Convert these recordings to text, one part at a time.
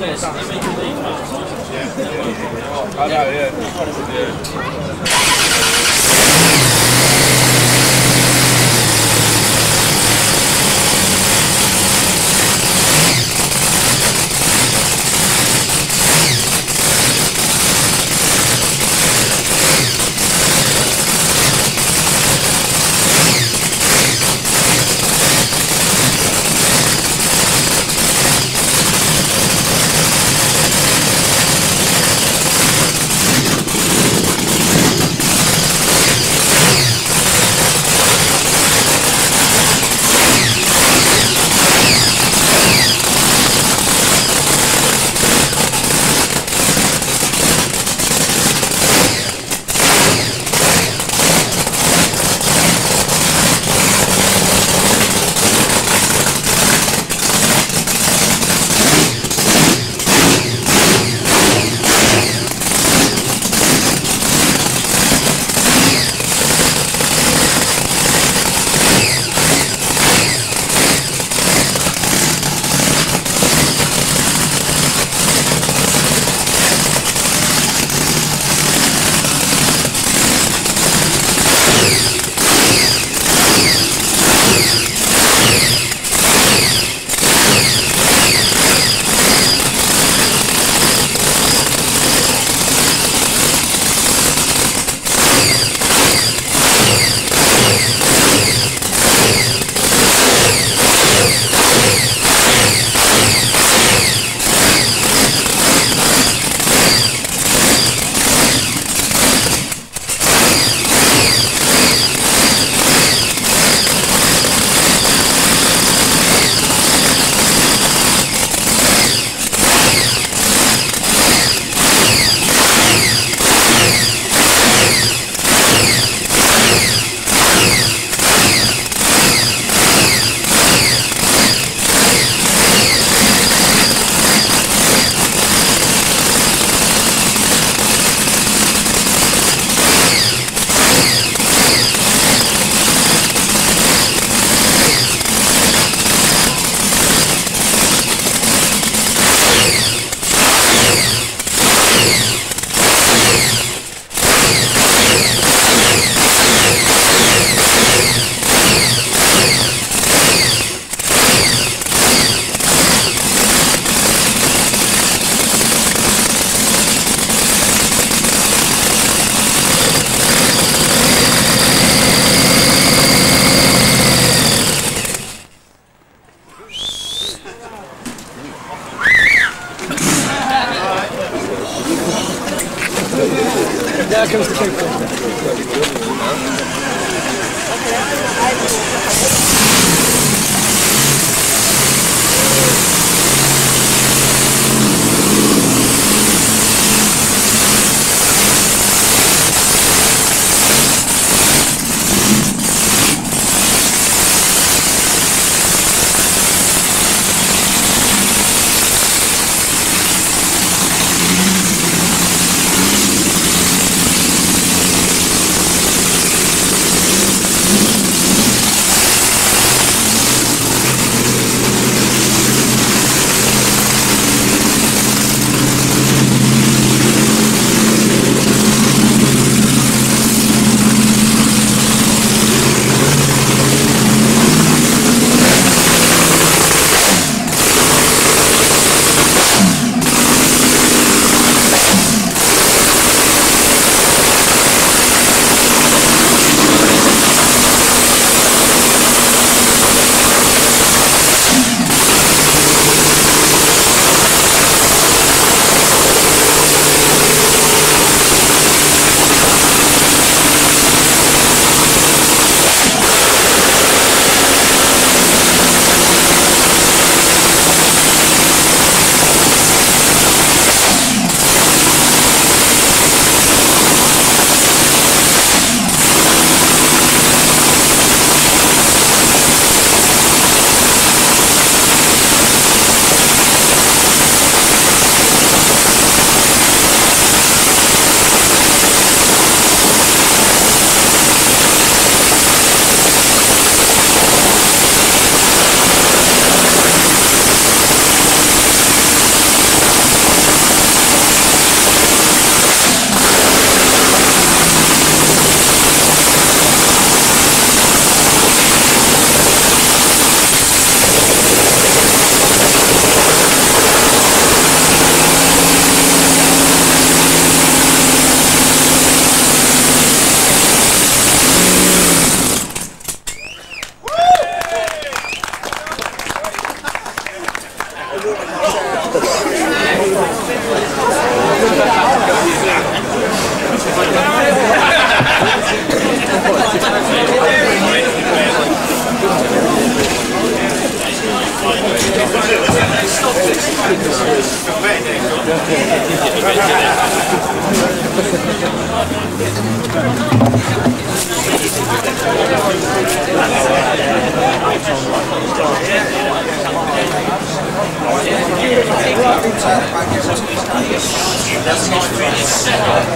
对上，因为自己没有时间，没有时间哦，大家也，没有。Yeah. Okay.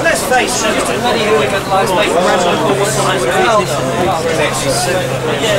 Let's face it, a bloody hooligan likes making random calls. Yeah,